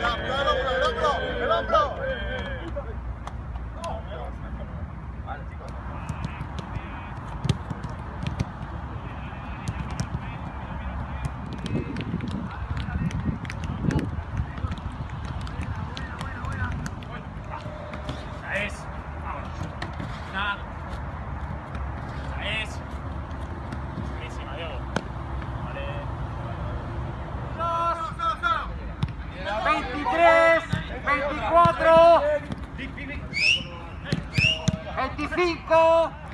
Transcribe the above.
Tá bravo. 24 25